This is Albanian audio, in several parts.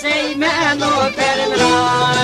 Say man or better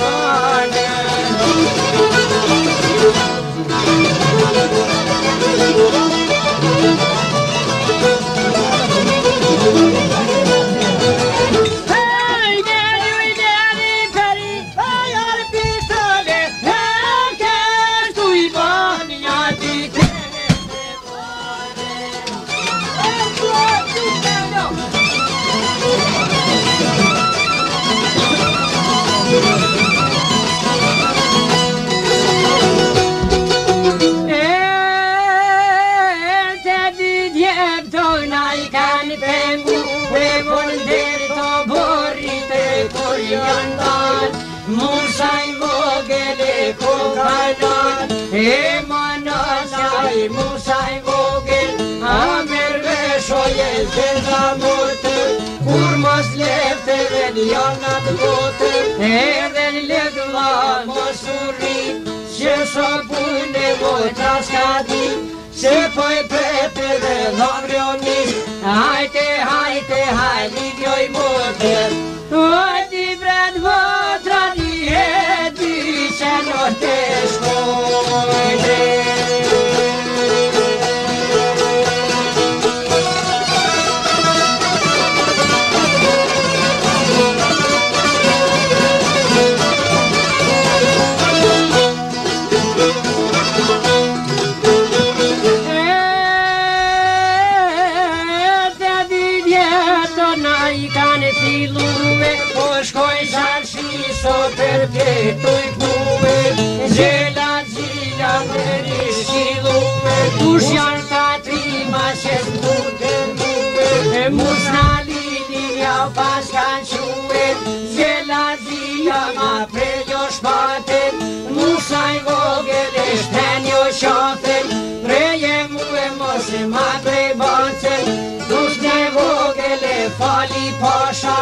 ಸಾಗೋಣ ku e volder të borrit e kur janë dal Mun shaj vogel e ku kajtar E mana shaj mu shaj vogel A mërve shoje zë za mërtë Kur mos lefte dhe njën atë botë E dhe në lefte mos urri Që shë pujnë e vojtë ka di Se po e pepe dhe në vrioni Hajte, hajte, hajni gjoj motër Hajti vren votra një e di Se në të shkojte Kush janë ta tri ma shëtë të të mbukë E mus në lini ja pas kanë qëhet Se la zia ma prej jo shpatet Mus aj vogel e shten jo shofet Prej e mu mos e ma prej bacet Dush një vogel e fali pasha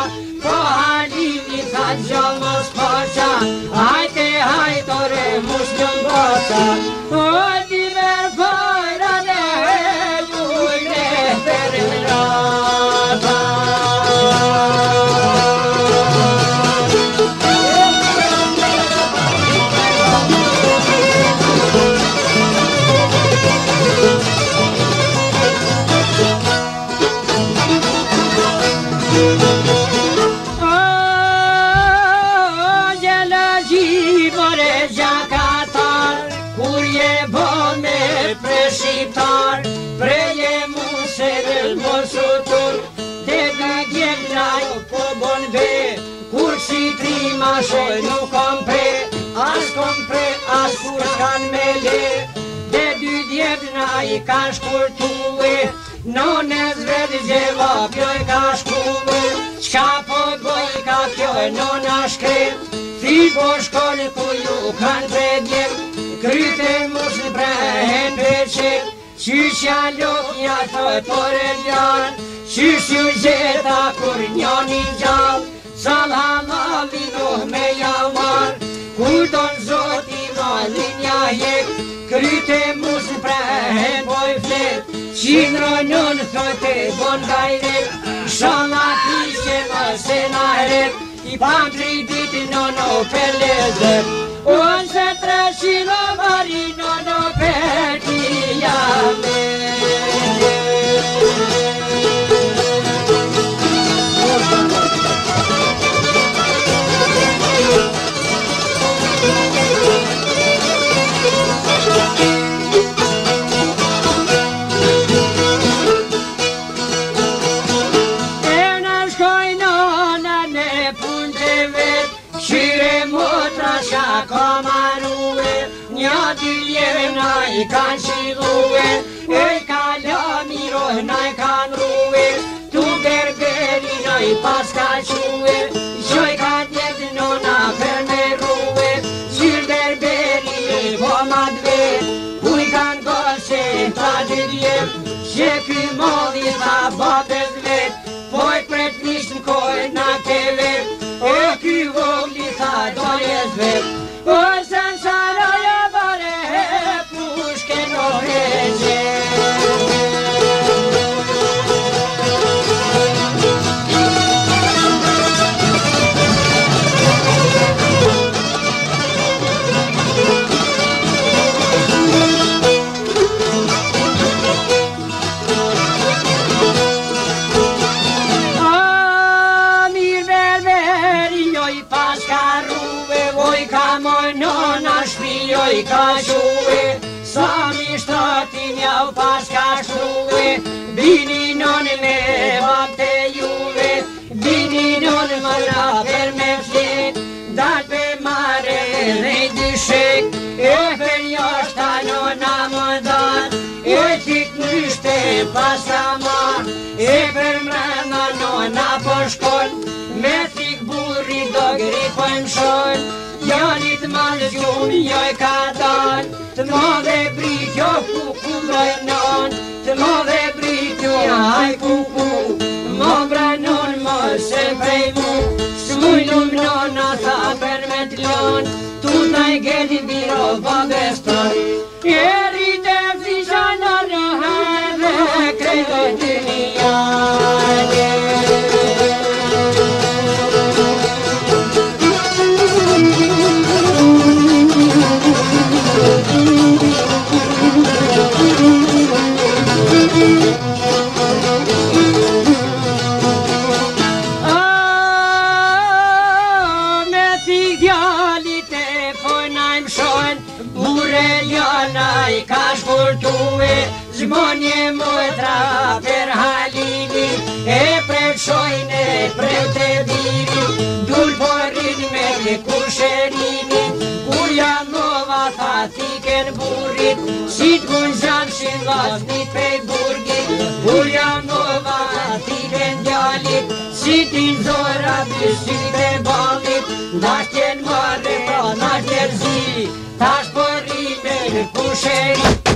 moshutur Dhe me gjem qaj po bon ve Kur si tri ma shoj nuk pre As kom pre as kur kan me le Dhe dy djeb na i kan shkurtuve No ne zved pjoj ka shkuve Qka po boj ka kjo e no na shkre po shkoni ku ju kan pre djeb Kryte mos në prehen për Shisha lukja të për e ljarë Shishu gjeta kur një një gjallë Salama vino me javar Kur ton zoti ma linja jek Kryte musë prehe boj flet Qindro njën thote bon gajret Shama kishe ma se na I pan kredit në në perle तत्र शिरो भारी roh na e kan tu der der i pas ka shuve jo ka jet nëna na per me ruve shir der der i po mad ve u i ta di die she ki modi sa bote zvet po i pret nis ko na keve E ki vogli li sa do zvet i ka shuve Sa mi shtati një pas ka shuve Bini non me bakte juve Bini non më për me fjet Dat pe mare dhe i dyshek E për jashta non a më dan E qik nyshte pas ta man E për mrena non për po përshkon Me thik burri do gripën shon në gjumë një e ka Të më dhe brikjo ku ku më e non Të më dhe brikjo ja aj ku ku Më pranon më se prej mu Shumë në më non Tu të i Shimonje mëtra për halini E prej shojnë e prej të dini porin me një kusherini Kur janë më vatë atiken burit Shqit kun zhanë shqit vatë një pej burgin Kur janë më vatë atiken djalin Shqit zora të si te balin Da shqen më pra na shqen zi Ta me një kusherini